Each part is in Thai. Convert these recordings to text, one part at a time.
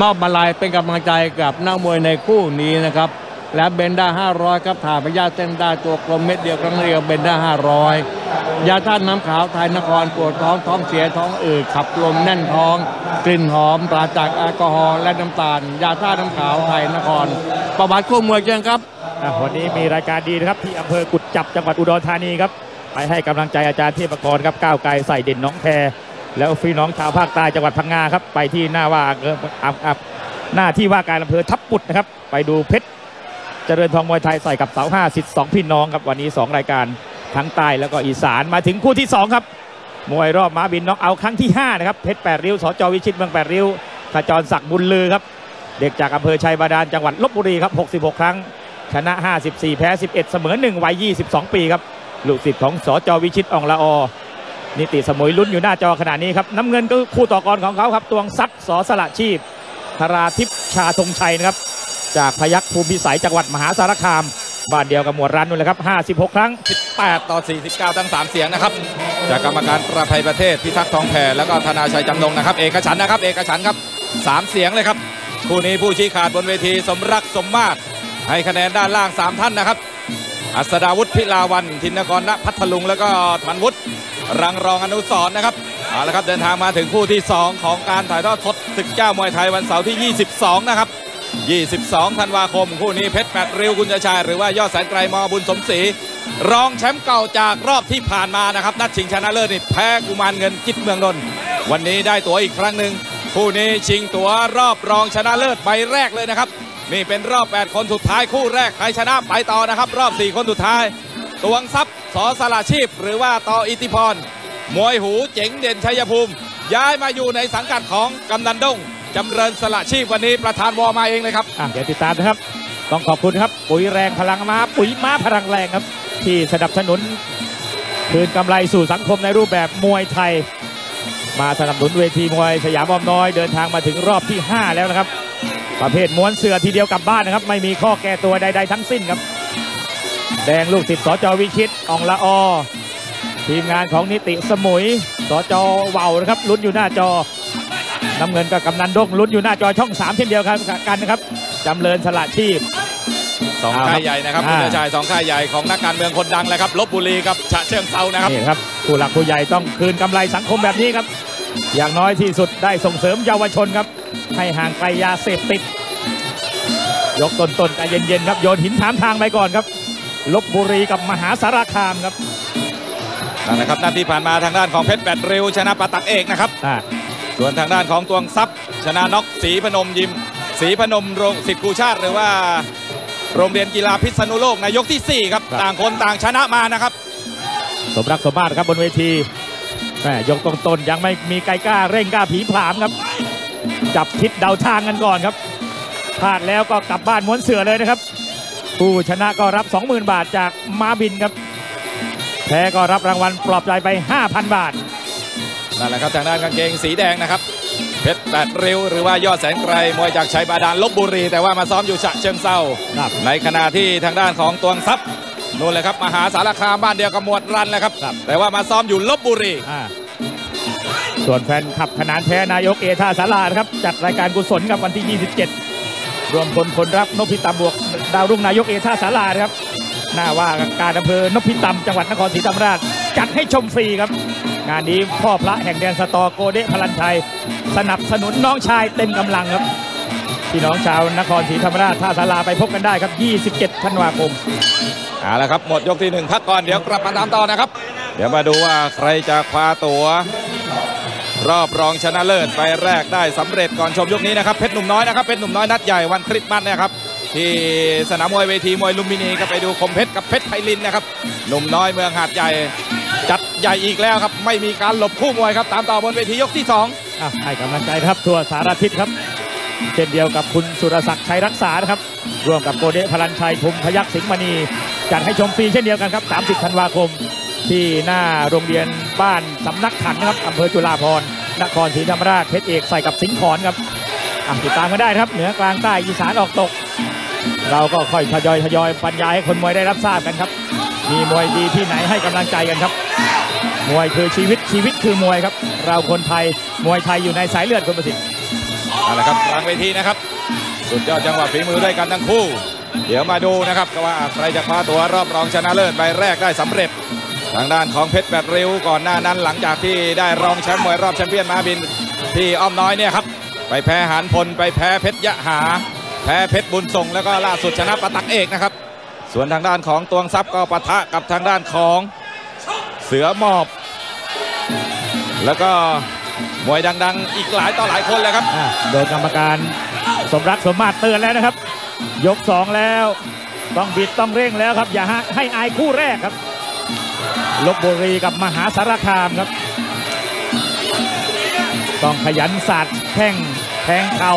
มอบมาลายเป็นกำลังใจกับนักมวยในคู่นี้นะครับ และเบนด้า500 ครับถ่ายพยาเส้นได้ตัวกลมเม็ดเดียวครั้งเดียวเบนด้า500 ยาต้านน้ำขาวไทยนครปวดท้องท้องเสียท้องอืดขับลมแน่นท้อง กลิ่นหอมปราศจากแอลกอฮอล์และน้ำตาล ยาต้าน้ำขาวไทยนคร ประวัติคู่มวยเชิญครับวันนี้มีรายการดีนะครับที่อำเภอกุดจับจังหวัดอุดรธานีครับไปให้กำลังใจอาจารย์เทพกรครับก้าวไกลใส่เด่นน้องแพร แล้วพี่น้องชาวภาคใต้จังหวัดพังงาครับ ไปที่หน้าว่าอ่ออะอะหน้าที่ว่าการอำเภอทับปุดนะครับ ไปดูเพชรเจริญทองมวยไทยใส่กับเสาห้าสิทธิ์สองพี่น้องครับวันนี้ 2 รายการทั้งใต้แล้วก็อีสานมาถึงคู่ที่ 2 ครับ มวยรอบม้าบินน้องเอาครั้งที่ 5 นะครับ เพชรแปดริ้วสจวิชิตเมืองแปดริ้วขจรศักดิ์บุญลือครับ เด็กจากอำเภอชัยบาดาลจังหวัดลบบุรีครับ 66 ครั้ง ชนะ 54 แพ้ 11 เสมอ 1 วัย 22 ปีครับลูกศิษย์ของสจวิชิตอองละอ นิติสมุยลุ้นอยู่หน้าจอขณะนี้ครับน้ำเงินก็คู่ต่อกรของเขาครับตวงซับสอสละชีพธราทิพย์ชาธงชัยนะครับ จากพยัคฆ์ภูมิพิสัยจังหวัดมหาสารคามบ้านเดียวกับหมวดรันนู่นแหละครับ 56 ครั้ง8ต่อ 49 ทั้ง 3 เสียงนะครับ จากกรรมการประภัยประเทศพิทักษ์ทองแผ่แล้วก็ธนาชัยจำนงนะครับ เอกฉันนะครับ เอกฉันครับ 3 เสียงเลยครับ คู่นี้ผู้ชี้ขาดบนเวทีสมรักสมมาตร ให้คะแนนด้านล่าง 3 ท่านนะครับ อัศดาวุฒิพิลาวันทินกรณพัทลุง แล้วก็ธันวุฒิ รังรองอนุสรนะครับเอาละครับเดินทางมาถึงคู่ที่ 2 ของการถ่ายทอดสดศึกเจ้ามวยไทยวันเสาร์ที่ 22 นะครับ 22 ธันวาคม คู่นี้เพชรแปดริ้วกุญจชัยหรือว่ายอดแสนไกรมอบุญสมศรีรองแชมป์เก่าจากรอบที่ผ่านมานะครับ นัดชิงชนะเลิศนี่แพ้กุมารเงินจิตเมืองนนท์วันนี้ได้ตั๋วอีกครั้งหนึ่งคู่นี้ชิงตั๋วรอบรองชนะเลิศใบแรกเลยนะครับนี่เป็นรอบ 8 คนสุดท้ายคู่แรกใครชนะไปต่อนะครับ รอบ 4 คนสุดท้าย ตวงทรัพย์สอสละชีพ หรือว่าต่ออิทธิพร มวยหูเจ๋งเด่นชัยภูมิ ย้ายมาอยู่ในสังกัดของกำนันด้งจำเริญสละชีพวันนี้ประธานวอมาเองเลยครับอะเดี๋ยวติดตามนะครับ ต้องขอบคุณครับ ปุ๋ยแรงพลังม้าปุ๋ยม้าพลังแรงครับ ที่สนับสนุนคืนกำไรสู่สังคมในรูปแบบมวยไทย มาสนับสนุนเวทีมวยสยามออมน้อยเดินทางมาถึงรอบที่ 5 แล้วนะครับ ประเภทม้วนเสือทีเดียวกลับบ้านนะครับ ไม่มีข้อแก้ตัวใด ๆ ทั้งสิ้นครับ แดงลูกศิษย์สจวิชิตอองละอทีมงานของนิติสมุยสจเว่าวนะครับลุ้นอยู่หน้าจอน้ำเงินกับกำนันดงลุ้นอยู่หน้าจอช่อง3เช่นเดียวกันกันนะครับจำเริญสละชีพสองอ่าค่ายใหญ่นะครับอ่าคุณชายสองค่ายใหญ่ของนักการเมืองคนดังเลยครับลบบุรีกับฉะเชิงเซานะครับนี่ครับผู้หลักผู้ใหญ่ต้องคืนกำไรสังคมแบบนี้ครับ อย่างน้อยที่สุดได้ส่งเสริมเยาวชนครับ ให้ห่างไกลยาเสพติด ยกต้นๆใจเย็นๆครับโยนหินถามทางไปก่อนครับ ลบบุรีกับมหาสารคามครับนั่นแหละครับนัดที่ผ่านมาทางด้านของเพชรแปดริ้วชนะปาตักเอกนะครับอ่าส่วนทางด้านของตวงทรัพย์ชนะน็อกศรีพนมยิมศรีพนมโรงสิทธิกูชาติหรือว่า โรงเรียนกีฬาพิษณุโลกในยกที่ 4 ครับ ต่างคนต่างชนะมานะครับ สมรักสมมาตรครับบนเวทีแม่ยกต้นๆยังไม่มีใครกล้าเร่งกล้าผีผลามครับ จับทิศเดาทางกันก่อนครับพลาดแล้วก็กลับบ้านม้วนเสือเลยนะครับ ผู้ชนะก็รับ 20,000 บาทจากมาบินครับ แพ้ก็รับรางวัลปลอบใจไป 5,000 บาท นั่นแหละครับทางด้านกางเกงสีแดงนะครับ เพชรแปดริ้วหรือว่ายอดแสนไกรมวยจากชัยบาดาลลบบุรี แต่ว่ามาซ้อมอยู่ฉะเชิงเซาครับในขณะที่ทางด้านของตวงทรัพย์นู่นเลยครับมหาสารคามบ้านเดียวกับหมวดรันแหละครับ ครับ แต่ว่ามาซ้อมอยู่ลบบุรี อ่าส่วนแฟนขับขนานแท้นายกเอท่าสารานะครับ จัดรายการกุศลครับวันที่ 27 รวมพลคนรักนพิตำบวกดาวรุ่งนายกเอท่าสารานะครับหน้าว่าการอำเภอนพิตำจังหวัดนครศรีธรรมราช จัดให้ชมฟรีครับ งานนี้พ่อพระแห่งแดนสตอโกเดะพลันชัย สนับสนุนน้องชายเต็มกำลังครับพี่น้องชาวนครศรีธรรมราชท่าสาราไปพบกันได้ครับ 27 ธันวาคมเอาละครับ หมดยกที่หนึ่งพักก่อนเดี๋ยวกลับมาตามต่อนะครับ เดี๋ยวมาดูว่าใครจะคว้าตัว รอบรองชนะเลิศไปแรกได้สำเร็จก่อนชมยกนี้นะครับเพชรหนุ่มน้อยนะครับเพชรหนุ่มน้อยนัดใหญ่วันคริสต์มาสนะครับที่สนามมวยเวทีมวยลุมพินีก็ไปดูคมเพชรกับเพชรไพลินนะครับหนุ่มน้อยเมืองหาดใหญ่ จัดใหญ่อีกแล้วครับ ไม่มีการหลบคู่มวยครับ ตามต่อบนเวทียกที่สองอะให้กำลังใจครับทั่วสารทิศครับ เช่นเดียวกับคุณสุรศักดิ์ชัยรักษานะครับร่วมกับโกเดพลันชัยภูมิพยักษ์สิงห์มณีจัดให้ชมฟรีเช่นเดียวกันครับ 30 ธันวาคม ที่หน้าโรงเรียนบ้านสำนักขันนะครับอำเภอจุฬาภรณ์ นครศรีธรรมราชเพชรเอกใส่กับสิงห์ขอนครับติดตามกันได้ครับ เหนือกลางใต้อีสานออกตก เราก็ค่อยทยอยทยอยบรรยายให้คนมวยได้รับทราบกันครับ มีมวยดีที่ไหนให้กำลังใจกันครับ มวยคือชีวิตชีวิตคือมวยครับ เราคนไทยมวยไทยอยู่ในสายเลือดคุณประสิทธิ์เอาละครับรางเวทีนะครับ สุดยอดจังหวะฝีมือด้วยกันทั้งคู่ เดี๋ยวมาดูนะครับว่าใครจะคว้าตัวรอบรองชนะเลิศใบแรกได้สำเร็จ ทางด้านของเพชรแปดริ้วก่อนหน้านั้นหลังจากที่ได้รองแชมป์มวยรอบแชมเปี้ยนมาบินที่อ้อมน้อยเนี่ยครับ ไปแพ้หานพลไปแพ้เพชรยะหา แพ้เพชรบุญทรงแล้วก็ล่าสุดชนะปะตักเอกนะครับ ส่วนทางด้านของตวงทรัพย์ก็ปะทะกับทางด้านของเสือหมอบ แล้วก็มวยดัง ๆ อีกหลายต่อหลายคนเลยครับโดยกรรมการสมรักสมมาตรเตือนแล้วนะครับ ยกสองแล้ว ต้องบิดต้องเร่งแล้วครับ อย่าให้ให้อายคู่แรกครับ ลบบุรีกับมหาสารคามครับ ต้องขยันสาดแข้งแทงเข่า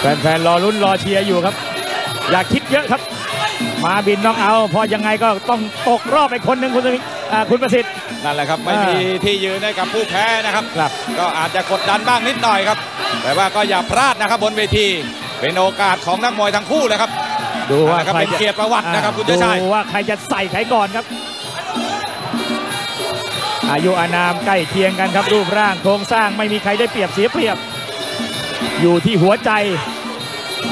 แฟนๆรอลุ้นรอเชียร์อยู่ครับ อย่าคิดเยอะครับ มาบินน้องเอา พอยังไงก็ต้องตกรอบไปคนหนึ่งคุณสมิงอ่าคุณประสิทธิ์นั่นแหละครับไม่มีที่ยืนให้กับผู้แพ้นะครับครับก็อาจจะกดดันบ้างนิดหน่อยครับ แต่ว่าก็อย่าพลาดนะครับบนเวทีเป็นโอกาสของนักมวยทั้งคู่เลยครับ ดูว่านะครับใครเป็นจะเกียรติประวัตินะครับคุณเจ้าชายดูว่าใครจะใส่ใครก่อนครับ อายุอานามใกล้เคียงกันครับรูปร่างโครงสร้างไม่มีใครได้เปรียบเสียเปรียบ อยู่ที่หัวใจ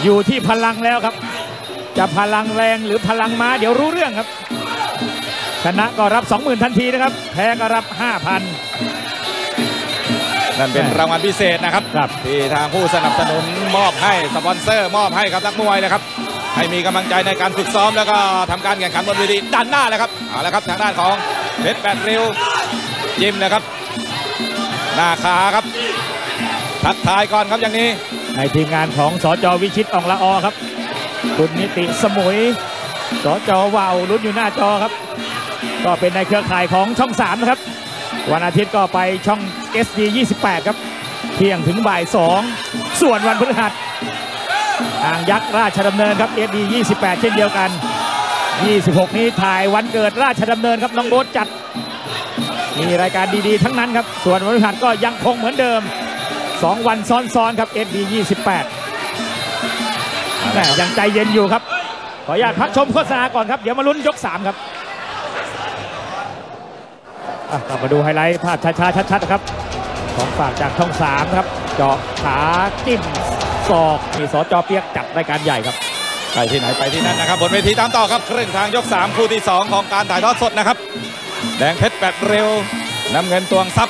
อยู่ที่พลังแล้วครับ จะพลังแรงหรือพลังม้าเดี๋ยวรู้เรื่องครับ ชนะก็รับ 20,000 ทันทีนะครับ แพ้ก็รับ 5,000นั่นเป็นรางวัลพิเศษนะครับครับที่ทางผู้สนับสนุนมอบให้สปอนเซอร์มอบให้กับนักมวยนะครับ ให้มีกำลังใจในการฝึกซ้อมแล้วก็ทำการแข่งขันบนเวทีด้านหน้าเลยครับเอาละครับทางด้านของเพชรแปดริ้ว จิ้มเลยครับ หน้าขาครับ ทักทายก่อนครับอย่างนี้ ในทีมงานของสจวิชิตอองละออครับ คุณนิติสมุย สจว่าวลุ้นอยู่หน้าจอครับ ก็เป็นในเครือข่ายของช่อง3นะครับ วันอาทิตย์ก็ไปช่อง SD 28 ครับ เที่ยงถึงบ่าย 2 ส่วนวันพฤหัสอ่างยักษ์ราชดำเนินครับ SD 28 เช่นเดียวกัน 26 นี้ถ่ายวันเกิดราชดำเนินครับน้องโบ๊ทจัด มีรายการดีๆทั้งนั้นครับ ส่วนวันพฤหัสก็ยังคงเหมือนเดิม 2 วันซ้อนๆครับ SD 28แม่ยังใจเย็นอยู่ครับ ขออนุญาตพักชมโฆษณาก่อนครับ เดี๋ยวมาลุ้นยก 3 ครับกลับมาดูไฮไลท์ภาพช้าๆชัดๆนะครับ ของฝากจากช่อง 3 ครับ เจาะขาจิ้มศอกมีสจเปียกจัดรายการใหญ่ครับไปที่ไหนไปที่นั่นนะครับบนเวทีตามต่อครับครึ่งทางยก 3 คู่ที่ 2 ของการถ่ายทอดสดนะครับ แดงเพชรแปดเร็ว น้ำเงินตวงซับ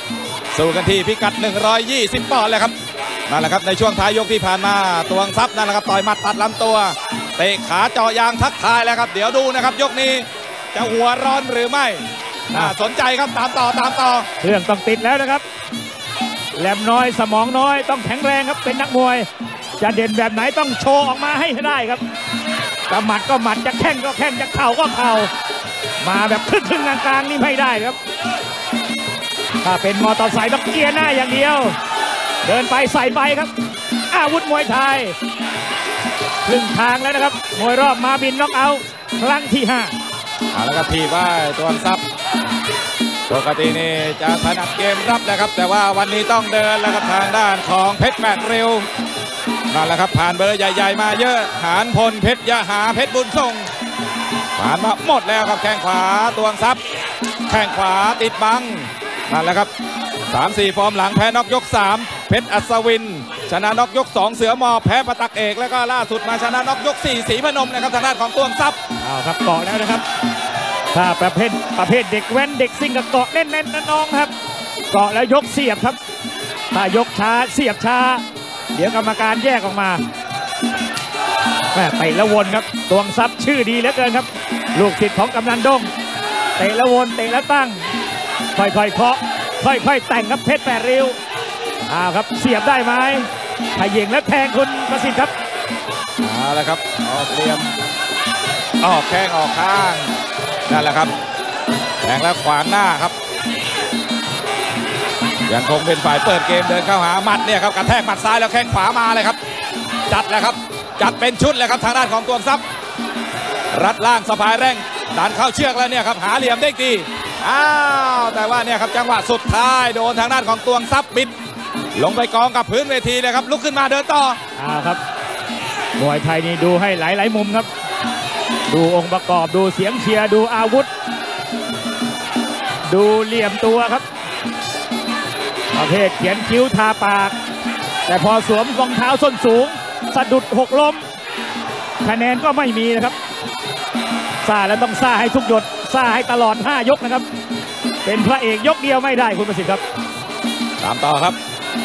สู้กันที่พิกัด 120ปอนด์เลยครับนั่นแหละครับในช่วงท้ายยกที่ผ่านมาตวงซับนั่นแหละครับต่อยหมัดตัดลำตัวเตะขาเจาะยางทักทายแล้วครับ เดี๋ยวดูนะครับ ยกนี้จะหัวร้อนหรือไม่น่าสนใจครับตามต่อตามต่อเครื่องต้องติดแล้วนะครับแหลมน้อยสมองน้อยต้องแข็งแรงครับเป็นนักมวย จะเด่นแบบไหนต้องโชว์ออกมาให้ได้ครับจะหมัดก็หมัดจะแข้งก็แข้งจะเข่าก็เข่า มาแบบครึ่งๆกลางๆนี่ไม่ได้ครับ ถ้าเป็นมอเตอร์ไซค์ต้องเกียร์หน้าอย่างเดียว เดินไปใส่ไปครับ อาวุธมวยไทยครึ่งทางแล้วนะครับ มวยรอบมาบินน็อกเอาครั้งที่ห้าเอาละครับทีบว่าตวซับปกตินี่จะถนัดเกมรับนะครับ แต่ว่าวันนี้ต้องเดินแล้วครับทางด้านของเพชรแปดเร็วนั่นแหละครับผ่านเบอร์ใหญ่ ๆ มาเยอะหานพลเพชรยะหาเพชรบุญทรง ผ่านมาหมดแล้วครับแข้งขวาตวงซับแข้งขวาติดบังนั่นแหละครับสามสี่ฟอร์มหลังแพ้นอกยก 3 เพชรอัศวิน ชนะนอกยก 2 เสือมอแพ้ประตักเอก แล้วก็ล่าสุดมาชนะนอกยก 4 สีพนมนะครับทางด้านของตวงซับเอาครับเกาะแล้วนะครับ ถ้าประเภทประเภทเด็กแว้นเด็กซิ่งกับเกาะแน่นๆนะน้องครับ เกาะแล้วยกเสียบครับ ถ้ายกช้าเสียบช้า เดี๋ยวกรรมการแยกออกมา ม่เตะล้วนครับตวงซับชื่อดีเหลือเกินครับ ลูกศิษย์ของกำนันดงเตะล้วนเตะล้วตั้งค่อยๆเคาะค่อยๆแต่งครับเพชรแปดริ้วอ้าวครับเสียบได้ไหมถ้ายิงแล้วแทงคุณประสิทธิ์ครับเอาละครับออกเหลี่ยมออกแข้งออกข้างนั่นแหละครับแทงแล้วขวางหน้าครับยังคงเป็นฝ่ายเปิดเกมเดินเข้าหาหมัดเนี่ยครับกระแทกหมัดซ้ายแล้วแข้งขวามาเลยครับ จัดแล้วครับ จัดเป็นชุดเลยครับทางด้านของตวงซับรัดล่างสะพายแร่งดันเข้าเชือกแล้วเนี่ยครับหาเหลี่ยมได้ดีอ้าวแต่ว่าเนี่ยครับจังหวะสุดท้ายโดนทางด้านของตวงซับบิด ลงไปกองกับพื้นเวทีเลยครับลุกขึ้นมาเดินต่อเอาครับมวยไทยนี่ดูให้หลายๆมุมครับ ดูองค์ประกอบดูเสียงเชียร์ดูอาวุธ ดูเหลี่ยมตัวครับประเภทเขียนคิ้วทาปาก แต่พอสวมรองเท้าส้นสูงะดุดหกล้ม คะแนนก็ไม่มีนะครับซาแล้วต้องซาให้ทุกหยดซาให้ตลอด 5 ยกนะครับ เป็นพระเอกยกเดียวไม่ได้คุณประสิทธิ์ครับ ตามต่อครับ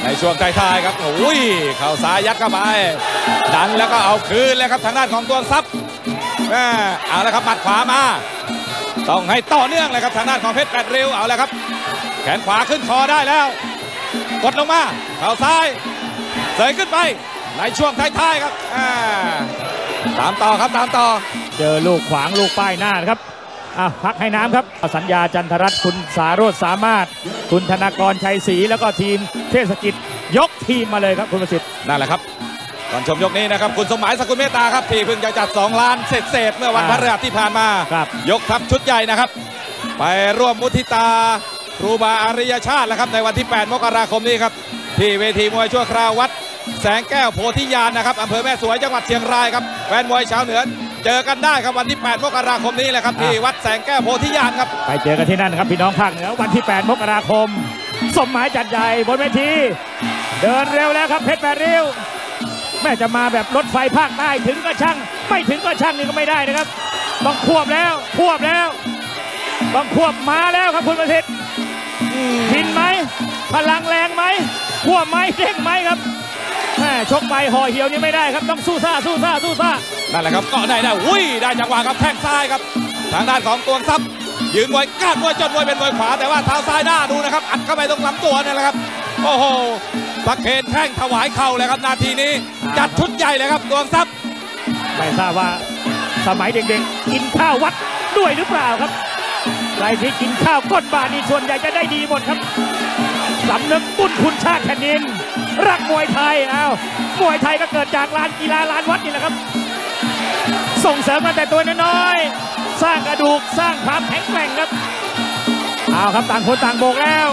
ในช่วงท้ายๆครับโอ้ยเข่าซ้ายยัดเข้าไปดันแล้วก็เอาคืนเลยครับทางด้านของตัวซับแม่เอาละครับหมัดขวามา ต้องให้ต่อเนื่องเลยครับทางด้านของเพชรแปดริ้วเอาละครับ แขนขวาขึ้นคอได้แล้ว กดลงมาเข่าซ้าย เสยขึ้นไปในช่วงท้ายๆครับอ่าตามต่อครับตามต่อ เจอลูกขวางลูกป้ายหน้านะครับอะพักให้น้ำครับ สัญญาจันทรัตน์คุณสารสสามารถ คุณธนากรชัยศรีแล้วก็ทีมเทศกิจยกทีมมาเลยครับคุณประสิทธิ์นั่นแหละครับก่อนชมยกนี้นะครับ คุณสมหมายสกุลเมตตาครับที่เพิ่งจะจัด 2 ล้านเศษๆเมื่อวันอ่าพฤหัสที่ผ่านมาครับยกทัพชุดใหญ่นะครับ ไปร่วมมุทิตาครูบาอาริยชาติแล้วครับในวันที่ 8 มกราคมนี้ครับ ที่เวทีมวยชั่วคราววัด แสงแก้วโพธิญาณนะครับอำเภอแม่สวยจังหวัดเชียงรายครับแฟนมวยชาวเหนือเจอกันได้ครับวันที่ 8 มกราคมนี้แหละครับที่วัดแสงแก้วโพธิญาณครับไปเจอกันที่นั่นนะครับพี่น้องภาคเหนือวันที่ 8 มกราคม สมหมายจัดใหญ่บนเวทีเดินเร็วแล้วครับเพชรแปดริ้วแม่จะมาแบบรถไฟภาคใต้ถึงก็ช่าง ไม่ถึงก็ช่างนี่ก็ไม่ได้นะครับ ต้องควบแล้วควบแล้ว ต้องควบมาแล้วครับคุณประสิทธิ์ทินไหมพลังแรงไหม ควบไหมเด้งไหมครับแม่ชกไปห่อเหี่ยวนี่ไม่ได้ครับต้องสู้ซ่าสู้ซ่าสู้ซ่านั่นแหละครับก็ได้ได้อุ้ยได้จังหวะครับแข้งซ้ายครับ ทางด้านของตวงซับยืนมวยก้านมวยจนมวยเป็นมวยขวาแต่ว่าเท้าซ้ายหน้าดูนะครับอัดเข้าไปตรงลำตัวนี่แหละครับโอ้โหประเคนแข้งถวายเข่าเลยครับนาทีนี้จัดชุดใหญ่เลยครับตวงซับไม่ทราบว่าสมัยเด็กๆกินข้าววัดด้วยหรือเปล่าครับใครที่กินข้าวก้นบาทนี่ส่วนใหญ่จะได้ดีหมดครับ สำนึกบุญคุณชาติแผ่นดิน รักมวยไทยอ้าวมวยไทยก็เกิดจากลานกีฬาลานวัดนี่แหละครับ ส่งเสริมมาแต่ตัวน้อยๆสร้างกระดูกสร้างความแข็งแกร่งครับเอาครับต่างคนต่างโบกแล้ว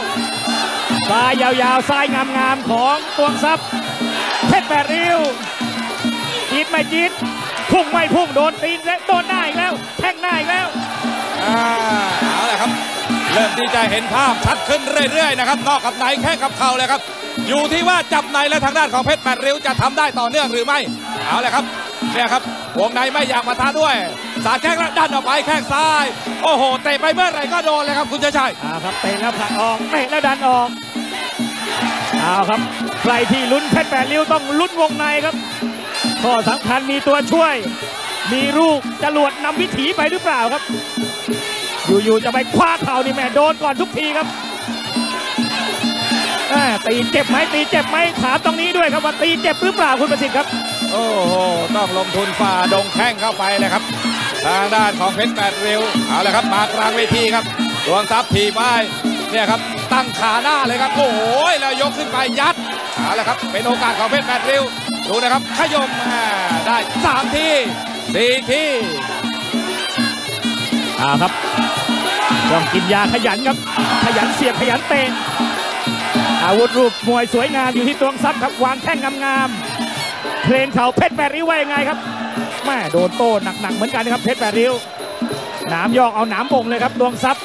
ซ้ายยาวๆซ้ายงามๆของตวงทรัพย์เพชรแปดริ้วจีดไม่จีดพุ่งไม่พุ่งโดนตีนและโดนหน้าอีกแล้ว แทงหน้าอีกแล้วอ่าเอาละครับ เริ่มที่จะเห็นภาพชัดขึ้นเรื่อยๆนะครับนอกกับไหนแข้งกับเข่าเลยครับอยู่ที่ว่าจับในและทางด้านของเพชรแปดริ้วจะทำได้ต่อเนื่องหรือไม่เอาเลยครับเนี่ยครับวงในไม่อยากมาท้าด้วย สาดแข้งแล้วดันออกไปแข้งซ้าย โอ้โหเตะไปเมื่อไหร่ก็โดนเลยครับคุณชัยชัยเอาครับเตะแล้วผลักออกเตะแล้วดันออกเอาครับใครที่ลุ้นเพชรแปดริ้วต้องลุ้นวงในครับข้อสำคัญมีตัวช่วย มีลูกจรวดนำวิถีไปหรือเปล่าครับ อยู่ๆจะไปคว้าเข่านี่แม่โดนก่อนทุกทีครับแม่ตีเจ็บไหมตีเจ็บไหมถามตรงนี้ด้วยครับว่าตีเจ็บหรือเปล่าคุณประสิทธิ์ครับ โอ้โหต้องลงทุนฝ่าดงแข้งเข้าไปเลยครับ ทางด้านของเพชรแปดริ้วเอาละครับมากลางเวทีครับดวงทรัพย์ถีบไปเนี่ยครับตั้งขาหน้าเลยครับ โอ้โหแล้วยกขึ้นไปยัดเอาละครับ เป็นโอกาสของเพชรแปดริ้วดูนะครับขยมอ่าได้สามทีสี่ทีเอาครับ ต้องกินยาขยันครับ ขยันเสียบขยันเตะอาวุธรูปมวยสวยงามอยู่ที่ตวงทรัพย์ครับวางแข้งงามๆเพลนเข่าเพชรแปดริ้วว่ายังไงครับแม่โดนโต้หนักๆเหมือนกันนะครับเพชรแปดริ้วหนามยอกเอาหนามบ่งเลยครับตวงทรัพย์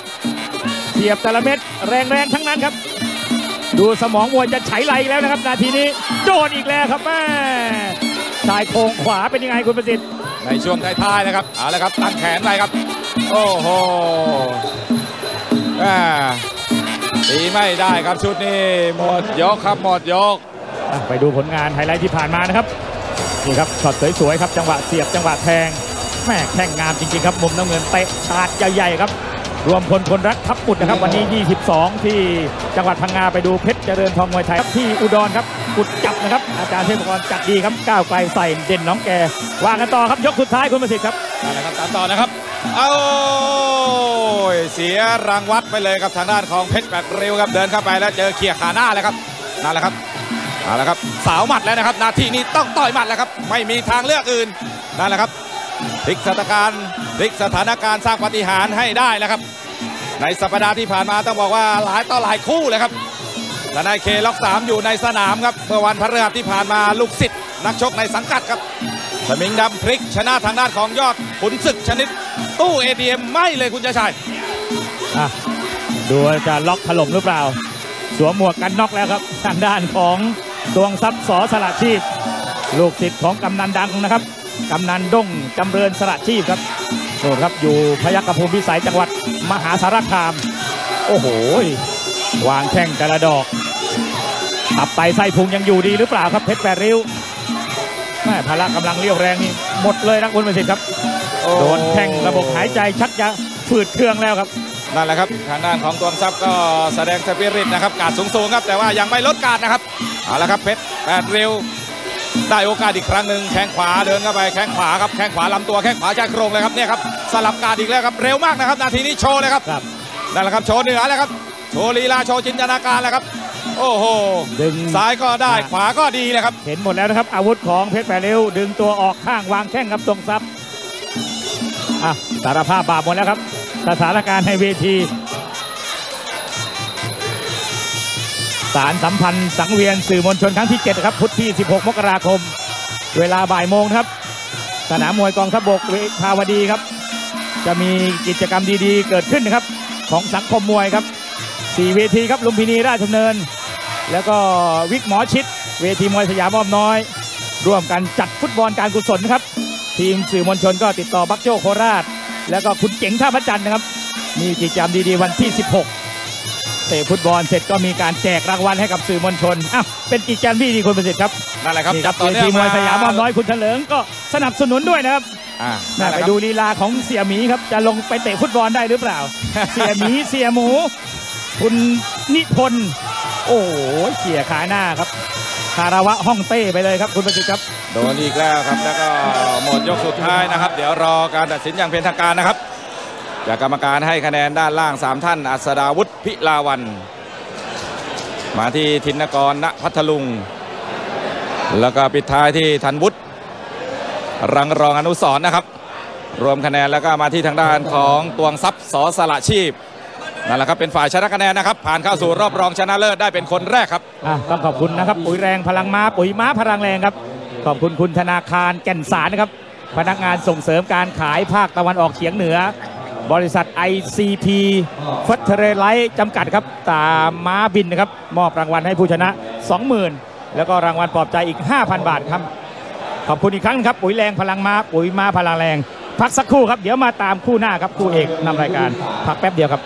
เสียบแต่ละเม็ดแรงๆทั้งนั้นครับ ดูสมองมวยจะไฉไหลแล้วนะครับ นาทีนี้โดนอีกแล้วครับแม่ชายโครงขวาเป็นยังไงคุณประสิทธิ์ในช่วงท้ายๆนะครับเอาละครับตั้งแขนไว้ครับ โอ้โห ตีไม่ได้ครับชุดนี้หมดยกครับหมดยกอะไปดูผลงานไฮไลท์ที่ผ่านมานะครับนี่ครับช็อตสวยๆครับจังหวะเสียบจังหวะแทงแม่แข้งงามจริงๆครับมุมน้ำเงินเตะชาดใหญ่ๆครับ รวมพลคนรักทับปุดนะครับ วันนี้ 22 ที่จังหวัดพังงาไปดูเพชรเจริญทองมวยไทยครับที่อุดรครับกุดจับนะครับ อาจารย์เทพกรจัดดีครับก้าวไกลใส่เด่นน้องแกวางกันต่อครับยกสุดท้ายคุณประสิทธิ์ครับเอาละครับตามต่อนะครับเอา เสียรางวัดไปเลยครับทางด้านของเพชรแปดริ้วครับเดินเข้าไปแล้วเจอเขี่ยขาหน้าเลยครับนั่นแหละครับเอาละครับสาวหมัดแล้วนะครับนาทีนี้ต้องต่อยหมัดแล้วครับไม่มีทางเลือกอื่นนั่นแหละครับพลิกสถานการณ์พลิกสถานการณ์สร้างปฏิหารให้ได้แล้วครับ ในสัปดาห์ที่ผ่านมาต้องบอกว่าหลายต่อหลายคู่เลยครับและนายเคล็อกสามอยู่ในสนามครับเมื่อวันพฤหัสที่ผ่านมาลูกศิษย์นักชกในสังกัดครับสมิงดำพลิกชนะทางด้านของยอดขุนศึกชนิด ตู้ ATM ไม่เลยคุณชายชัย อะดูว่าจะล็อกถล่มหรือเปล่า สวมหมวกกันน็อกแล้วครับทางด้านของดวงทรัพย์สอสละชีพ ลูกศิษย์ของกำนันดังนะครับกำนันด้งจำเริญสละชีพครับโน่นครับอยู่พยัคฆภูมิพิสัยจังหวัดมหาสารคาม โอ้โหวางแข้งแต่ละดอกตับไตไส้พุงยังอยู่ดีหรือเปล่าครับเพชรแปดริ้วแม่พละกำลังเรียวแรงนี่หมดเลยนะคุณประสิทธิ์ครับ โดนแข้งระบบหายใจชักจะฝืดเครื่องแล้วครับ นั่นแหละครับทางด้านของตวงทรัพย์ก็แสดงสปิริตนะครับการสูงสูงๆครับแต่ว่ายังไม่ลดการนะครับเอาละครับเพชรแปดเร็วได้โอกาสอีกครั้งหนึ่งแข้งขวาเดินเข้าไปแข้งขวาครับแข้งขวาลำตัวแข้งขวาชายโครงเลยครับเนี่ยครับสลับการอีกแล้วครับเร็วมากนะครับ นาทีนี้โชว์เลยครับครับนั่นแหละครับโชว์เหนือแล้วครับโชว์ลีลาโชว์จินตนาการแล้วครับ โอ้โหดึงซ้ายก็ได้ขวาก็ดีเลยครับ เห็นหมดแล้วนะครับ อาวุธของเพชรแปดริ้วดึงตัวออกข้างวางแข้งครับตรงซับอะสารภาพบาปหมดแล้วครับ สถานการณ์ในเวที สารสัมพันธ์สังเวียนสื่อมวลชนครั้งที่ 7 ครับพุธที่ 16 มกราคม เวลาบ่ายโมงครับ สนามมวยกองทัพบกเวทาวดีครับ จะมีกิจกรรมดีๆ เกิดขึ้นนะครับ ของสังคมมวยครับ 4 เวทีครับลุมพินีราชดำเนิน แล้วก็วิกหมอชิด เวทีมวยสยามอ้อมน้อย ร่วมกันจัดฟุตบอลการกุศลครับ ทีมสื่อมวลชนก็ติดต่อบักโจ้โคราช แล้วก็คุณเจ๋งท่าพระจันทร์นะครับ มีกิจกรรมดีๆวันที่ 16 เตะฟุตบอลเสร็จก็มีการแจกรางวัลให้กับสื่อมวลชนอะเป็นกิจกรรมที่ดีคุณประสิทธิ์ครับนั่นแหละครับนี่จับต่อเวเนื่อทีงมวยสยามอ้อมน้อยคุณเถลิงก็สนับสนุนด้วยนะครับอ่าน่านั่นแหไปละครับดูลีลาของเสียหมีครับจะลงไปเตะฟุตบอลได้หรือเปล่า เสียหมีเสียหมู คุณนิพนธ์โอ้โหเขี่ยขาหน้าครับคาราวะห้องเต้ไปเลยครับคุณประสิทธิ์ครับ โดนอีกแล้วครับแล้วก็หมดยกสุดท้ายนะครับ เดี๋ยวรอการตัดสินอย่างเป็นทางการนะครับ จากกรรมการให้คะแนนด้านล่าง 3 ท่าน อัศดาวุฒิพิลาวัน มาที่ทินกรณพัทลุง แล้วก็ปิดท้ายที่ธันวุฒิรังรองอนุสรณ์นะครับ รวมคะแนนแล้วก็มาที่ทางด้านของตวงทรัพย์สอสละชีพนั่นแหละครับเป็นฝ่ายชนะคะแนนนะครับ ผ่านเข้าสู่รอบรองชนะเลิศได้เป็นคนแรกครับอะต้องขอบคุณนะครับ ปุ๋ยแรงพลังม้าปุ๋ยม้าพลังแรงครับ ขอบคุณคุณธนาคารแก่นสารนะครับ พนักงานส่งเสริมการขายภาคตะวันออกเฉียงเหนือ บริษัท ICP f e r t i l i z e จำกัดครับ ตามม้าบินนะครับ มอบรางวัลให้ผู้ชนะ 20,000 แล้วก็รางวัลปลอบใจอีก 5,000 บาทครับ ขอบคุณอีกครั้งครับปุ๋ยแรงพลังม้าปุ๋ยม้าพลังแรง พักสักครู่ครับ เดี๋ยวมาตามคู่หน้าครับคู่เอกนำรายการ พักแป๊บเดียวครับ